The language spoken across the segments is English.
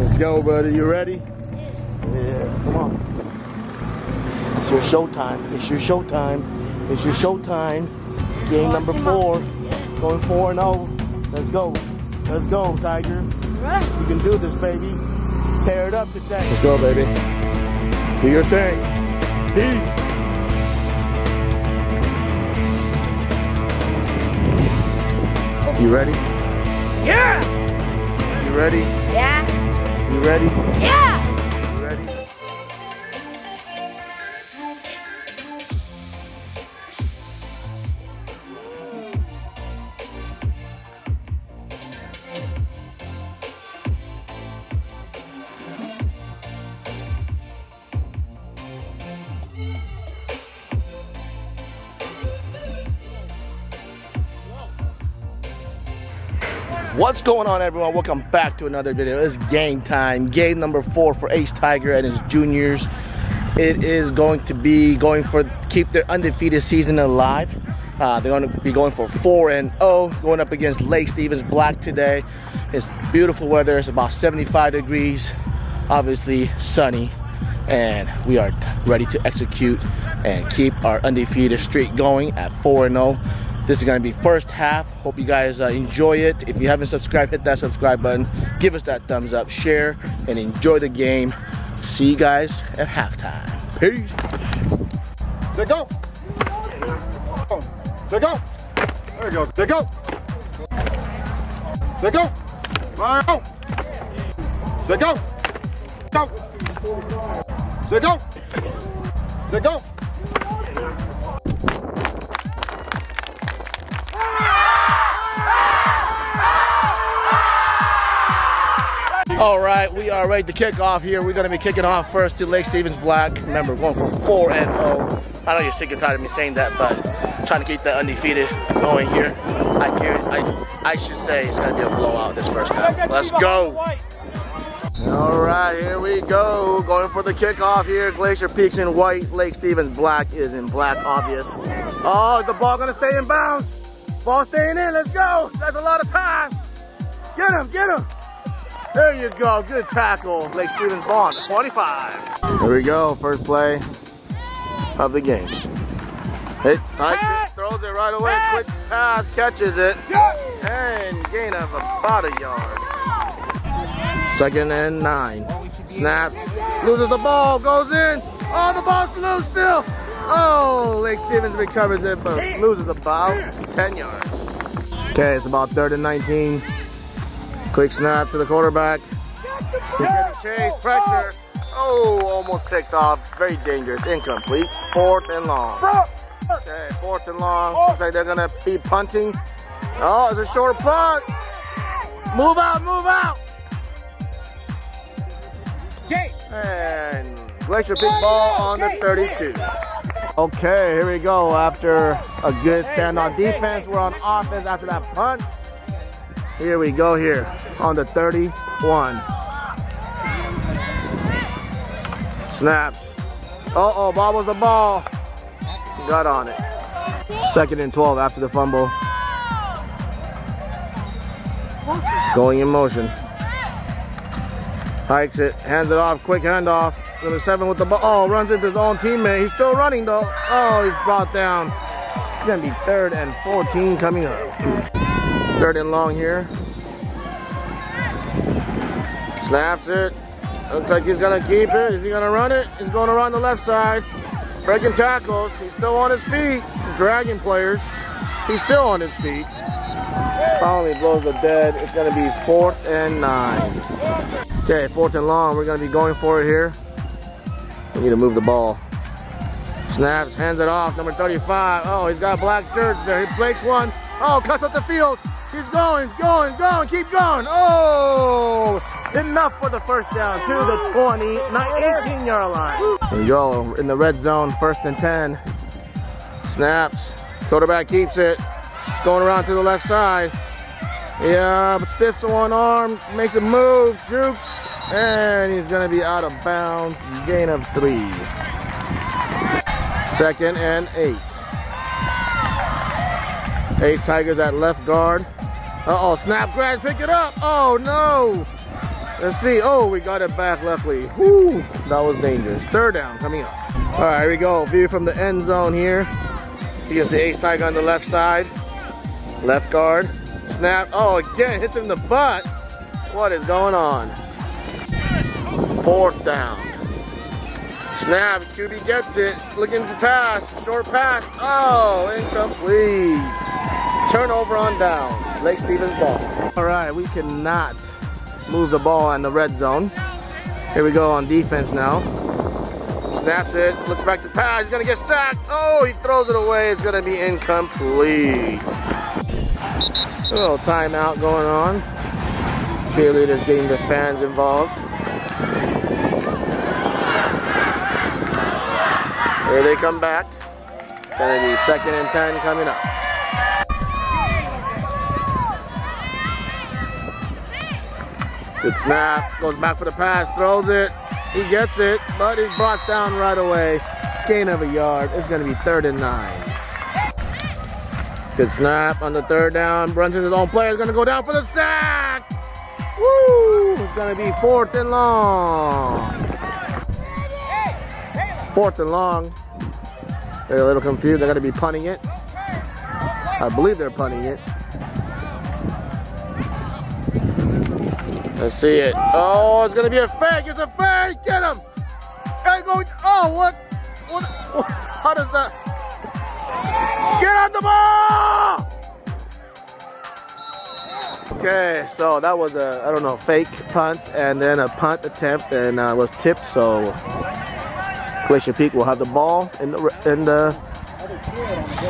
Let's go, buddy. You ready? Yeah, yeah. come on. It's your showtime. It's your showtime. It's your showtime. Game number four. Going 4 and 0. Let's go. Let's go, Tiger. Right. You can do this, baby. Tear it up today. Let's go, baby. Do your thing. Peace. You ready? Yeah! You ready? Yeah! You ready? Yeah! What's going on everyone? Welcome back to another video. It's game time. Game number four for Ace Tiger and his juniors. It is going to be going for keep their undefeated season alive. Uh, they're going to be going for 4 and 0, going up against Lake Stevens Black today. It's beautiful weather. It's about 75 degrees, obviously sunny, and we are ready to execute and keep our undefeated streak going at 4 and 0. This is gonna be first half. Hope you guys uh, enjoy it. If you haven't subscribed, hit that subscribe button. Give us that thumbs up, share, and enjoy the game. See you guys at halftime. Peace. Let go. Let go. There you go. Let go. Let go. Fire out. Let go. Go. Let go. Let go. All right, we are ready to kick off here. We're gonna be kicking off first to Lake Stevens Black. Remember, going for 4 and 0. I know you're sick and tired of me saying that, but trying to keep that undefeated going here. I, I, I should say it's gonna be a blowout this first half. Let's go. All right, here we go. Going for the kickoff here. Glacier Peaks in white. Lake Stevens Black is in black, obvious. Oh, the ball gonna stay in bounds? Ball staying in, let's go. That's a lot of time. Get him, get him. There you go, good tackle. Lake Stevens on 25. Here we go, first play of the game. It, throws it right away, quick pass, catches it, and gain of about a yard. Second and nine. Snap, loses the ball, goes in. Oh, the ball's loose still. Oh, Lake Stevens recovers it, but loses about 10 yards. Okay, it's about third and 19. Quick snap to the quarterback. He's getting chased, pressure. Oh, almost picked off. Very dangerous, incomplete. Fourth and long. Okay, fourth and long. Looks like they're gonna be punting. Oh, it's a short punt. Move out, move out. And Glacier Peak ball on the 32. Okay, here we go. After a good stand on defense, we're on offense after that punt. Here we go here on the 31. Snap. Uh-oh, bobbles the ball. Got on it. Second and 12 after the fumble. Going in motion. Hikes it, hands it off, quick handoff. Number seven with the ball. Oh, runs into his own teammate. He's still running though. Oh, he's brought down. It's gonna be third and 14 coming up. Third and long here. Snaps it. Looks like he's gonna keep it. Is he gonna run it? He's going around the left side. Breaking tackles. He's still on his feet. Dragging players. He's still on his feet. Finally blows the dead. It's gonna be fourth and nine. Okay, fourth and long. We're gonna be going for it here. We need to move the ball. Snaps, hands it off. Number 35. Oh, he's got black shirt there. He breaks one. Oh, cuts up the field. He's going, going, going. Keep going. Oh, enough for the first down to the 20, not 18 yard line. Here we go in the red zone, first and 10. Snaps. Quarterback keeps it. Going around to the left side. Yeah, but stiffs one arm, makes a move, jukes, and he's gonna be out of bounds. Gain of three. Second and eight. Ace Tigers at left guard. Uh-oh, snap grabs, pick it up. Oh no! Let's see. Oh, we got it back luckily. Whew, that was dangerous. Third down coming up. All right, here we go. View from the end zone here. You can see Ace Tiger on the left side. Left guard. Snap. Oh, again, hits him in the butt. What is going on? Fourth down. Snap. QB gets it. Looking to pass. Short pass. Oh, incomplete. Turnover on down. Lake Stevens ball. All right, we cannot move the ball on the red zone. Here we go on defense now. Snaps it, looks back to pass, he's gonna get sacked. Oh, he throws it away, it's gonna be incomplete. A little timeout going on. Cheerleaders getting the fans involved. Here they come back. Gonna be second and 10 coming up. Good snap, goes back for the pass, throws it. He gets it, but he's brought down right away. Gain of a yard. It's gonna be third and nine. Good snap on the third down. Brunson's his own player. Is gonna go down for the sack. Woo! It's gonna be fourth and long. Fourth and long. They're a little confused. They're gonna be punting it. I believe they're punting it. Let's see it. Oh, it's gonna be a fake. It's a fake. Get him. Guy going. Oh, what? What? How does that? Get on the ball. Okay, so that was a I don't know fake punt and then a punt attempt and uh, was tipped. So Glacier Peak will have the ball in the in the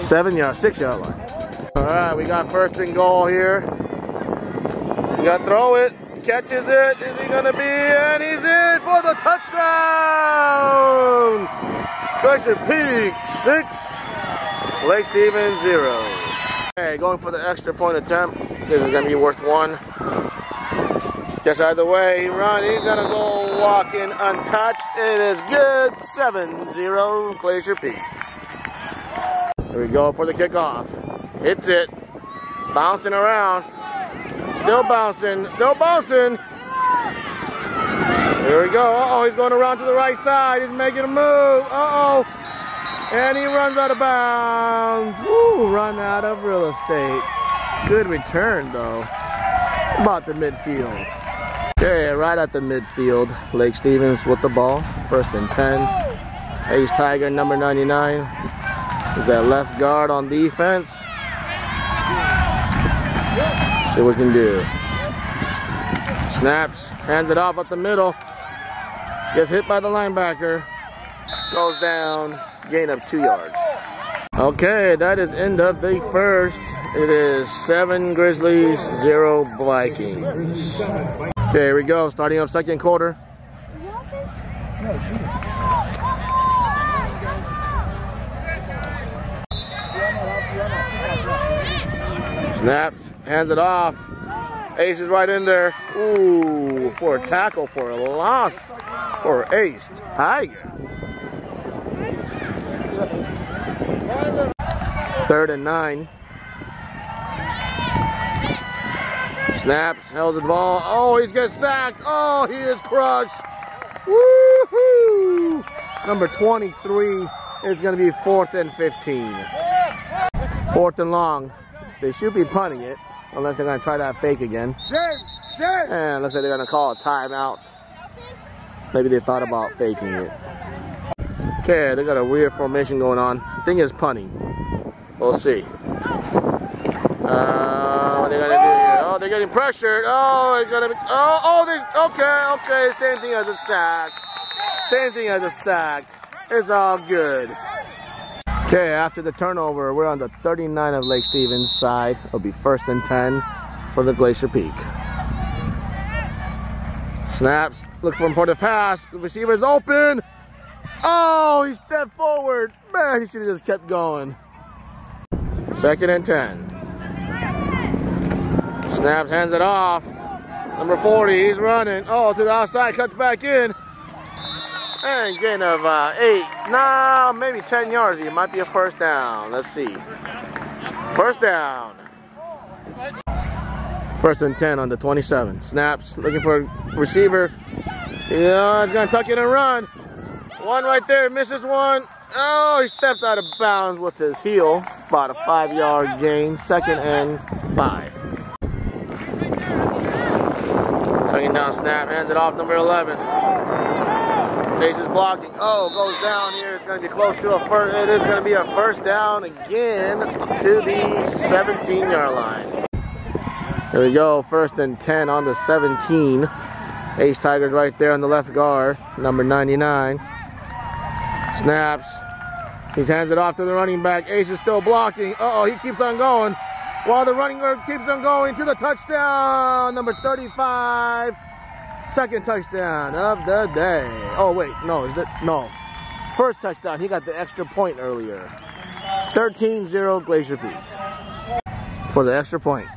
seven yard, six yard line. All right, we got first and goal here. You got to throw it catches it. Is he gonna be? And he's in for the touchdown. Glacier Peak six, Lake Stevens zero. Okay, going for the extra point attempt. This is gonna be worth one. Just the way, run. He's gonna go walking untouched. It is good. 7-0 Glacier Peak. Here we go for the kickoff. Hits it. Bouncing around. Still bouncing, still bouncing. Here we go. Uh-oh, he's going around to the right side. He's making a move. Uh-oh. And he runs out of bounds. Woo, run out of real estate. Good return, though. About the midfield. Okay, right at the midfield. Lake Stevens with the ball. First and 10. Ace Tiger, number 99. Is that left guard on defense. See what we can do. Snaps, hands it off up the middle. Gets hit by the linebacker. Goes down, gain of two yards. Okay, that is end of the first. It is seven Grizzlies, zero Vikings. Okay, here we go, starting up second quarter. Snaps, hands it off. Ace is right in there. Ooh, for a tackle, for a loss for Ace Tiger. Third and nine. Snaps, held the ball. Oh, he's gets sacked. Oh, he is crushed. Woohoo! Number 23 is going to be fourth and 15. Fourth and long. They should be punting it, unless they're going to try that fake again. And looks like they're going to call a timeout. Maybe they thought about faking it. Okay, they got a weird formation going on. Thing is punting. We'll see. Uh, what are they gonna do? Oh, they're getting pressured. Oh, it's gonna be. Oh, oh, they. Okay, okay. Same thing as a sack. Same thing as a sack. It's all good. Okay, after the turnover, we're on the 39 of Lake Stevens side. It'll be first and 10 for the Glacier Peak. Snaps, look for him for the pass. The receiver's open. Oh, he stepped forward. Man, he should have just kept going. Second and 10. Snaps, hands it off. Number 40, he's running. Oh, to the outside, cuts back in. And gain of uh, eight, no, maybe 10 yards. It might be a first down. Let's see. First down. First and 10 on the 27. Snaps, looking for a receiver. Yeah, he's gonna tuck it and run. One right there, misses one. Oh, he steps out of bounds with his heel. About a five yard gain. Second and five. Tucking down snap, hands it off number 11. Ace is blocking. Oh, goes down here. It's going to be close to a first. It is going to be a first down again to the 17 yard line. Here we go. First and 10 on the 17. Ace Tigers right there on the left guard, number 99. Snaps. He hands it off to the running back. Ace is still blocking. Uh oh, he keeps on going. While the running guard keeps on going to the touchdown, number 35. Second touchdown of the day. Oh, wait, no, is it? No. First touchdown, he got the extra point earlier. 13-0 Glacier Peak. For the extra point.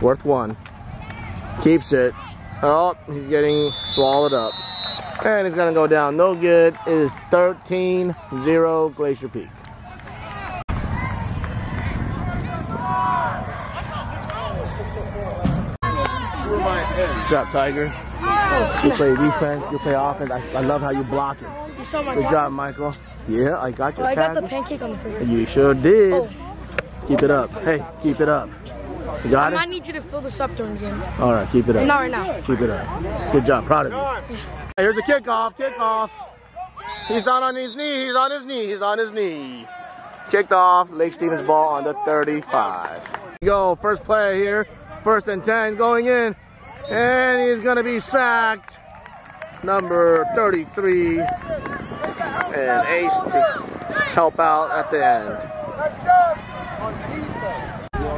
Worth one. Keeps it. Oh, he's getting swallowed up. And going to go down. No good. It is 13-0 Glacier Peak. Good job, Tiger. You play defense, you play offense. I, I love how you block it. You saw my Good tag? job, Michael. Yeah, I got Oh, your I got the pancake on the finger. You sure did. Oh. Keep it up. Hey, keep it up. You I got might it? need you to fill this up during the game. All right, keep it up. Not right now. Keep it up. Good job. Proud of you. Hey, Here's the kickoff. Kickoff. He's not on his knee. He's on his knee. He's on his knee. Kicked off. Lake Stevens ball on the 35. Go. First play here. First and 10 going in. And he's going to be sacked. Number 33. And Ace to help out at the end.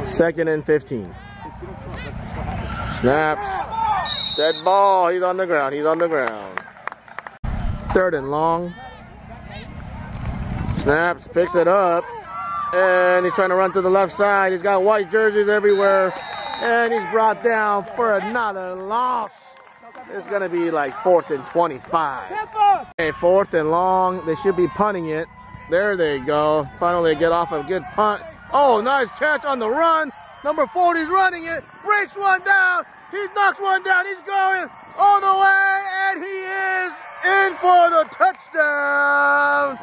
Second and 15. Snaps. Dead ball. He's on the ground. He's on the ground. Third and long. Snaps. Picks it up. And he's trying to run to the left side. He's got white jerseys everywhere. And he's brought down for another loss. It's going to be like fourth and 25. Okay, fourth and long. They should be punting it. There they go. Finally get off a good punt. Oh, nice catch on the run. Number 40's running it. Breaks one down. He knocks one down. He's going all the way. And he is in for the touchdown.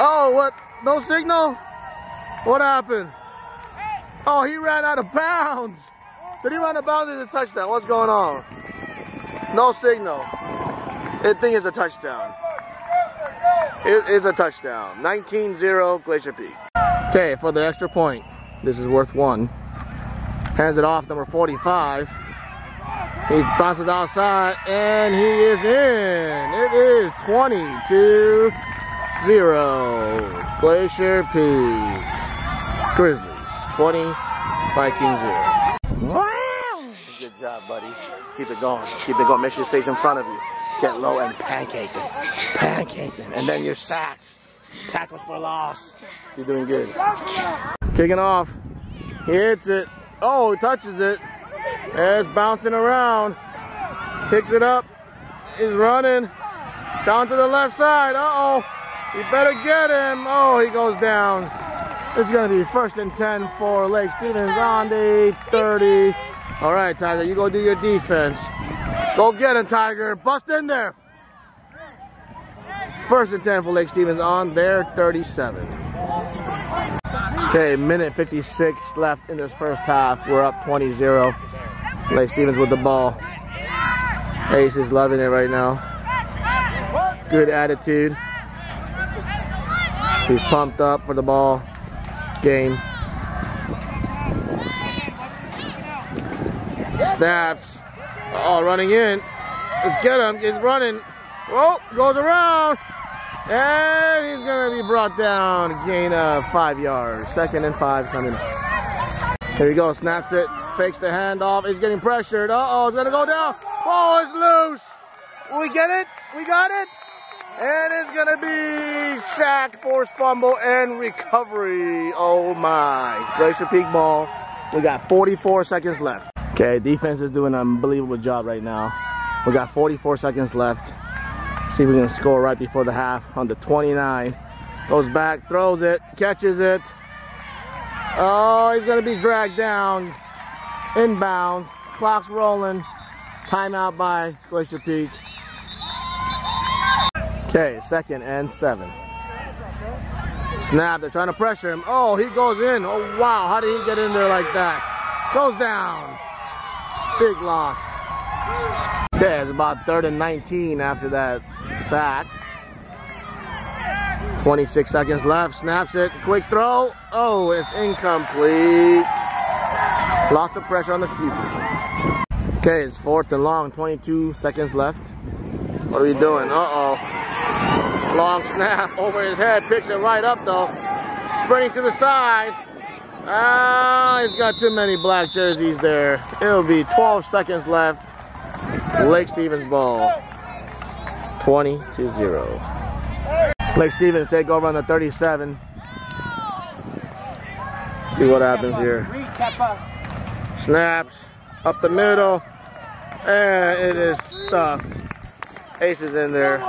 Oh, what? No signal? What happened? Oh, he ran out of bounds. Did he run out of bounds? It's a touchdown. What's going on? No signal. I think it's a touchdown. It is a touchdown. 19-0 Glacier Peak. Okay, for the extra point. This is worth one. Hands it off, number 45. He bounces outside, and he is in. It is 22 0. Glacier Peak. Grizzlies 20, Vikings 0. Wow. Good job, buddy. Keep it going. Keep it going. Make sure it stays in front of you. Get low and pancake it. Pancake it. And then your sacks. Tackles for loss. You're doing good. Kicking off. He hits it. Oh, he touches it. It's bouncing around. Picks it up. He's running. Down to the left side. Uh-oh. You better get him. Oh, he goes down. It's going to be first and 10 for Lake Stevens on the 30. All right, Tiger, you go do your defense. Go get him, Tiger. Bust in there. First and 10 for Lake Stevens on their 37. Okay, minute 56 left in this first half. We're up 20-0. Lake Stevens with the ball. Ace is loving it right now. Good attitude. He's pumped up for the ball game. Snaps. Oh, running in. Let's get him. He's running. Oh, goes around. And he's going to be brought down. Gain of five yards. Second and five coming. Here he goes. Snaps it. Fakes the handoff. He's getting pressured. Uh-oh, it's going to go down. Ball is loose. We get it. We got it. And it's going to be sack, forced fumble, and recovery. Oh my. Glacier Peak ball. We got 44 seconds left. Okay, defense is doing an unbelievable job right now. We got 44 seconds left. See if we can score right before the half on the 29. Goes back, throws it, catches it. Oh, he's going to be dragged down. Inbounds. Clock's rolling. Timeout by Glacier Peak. Okay, second and seven. Snap, they're trying to pressure him. Oh, he goes in. Oh, wow, how did he get in there like that? Goes down. Big loss. Okay, it's about third and 19 after that sack. 26 seconds left. Snaps it. Quick throw. Oh, it's incomplete. Lots of pressure on the QB. Okay, it's fourth and long. 22 seconds left. What are we doing? Uh-oh. Long snap over his head. Picks it right up, though. Sprinting to the side. Ah, he's got too many black jerseys there. It'll be 12 seconds left. Lake Stevens ball. 20 to 0. Lake Stevens take over on the 37. See what happens here. Snaps up the middle. And it is stuffed. Ace in there.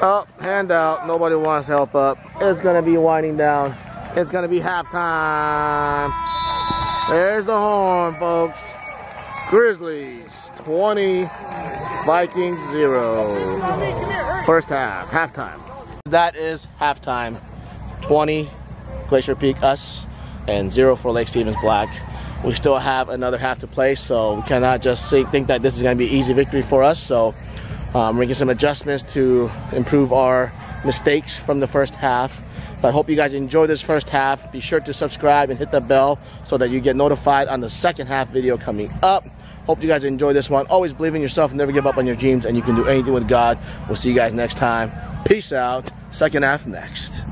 Oh, hand out. Nobody wants help up. It's going to be winding down. It's going to be halftime. There's the horn, folks. Grizzlies 20, Vikings 0. First half, halftime. That is halftime. 20, Glacier Peak, us, and 0 for Lake Stevens Black. We still have another half to play, so we cannot just think that this is going to be easy victory for us. So um, making some adjustments to improve our mistakes from the first half. But I hope you guys enjoy this first half. Be sure to subscribe and hit the bell so that you get notified on the second half video coming up. Hope you guys enjoy this one. Always believe in yourself, never give up on your dreams, and you can do anything with God. We'll see you guys next time. Peace out. Second half next.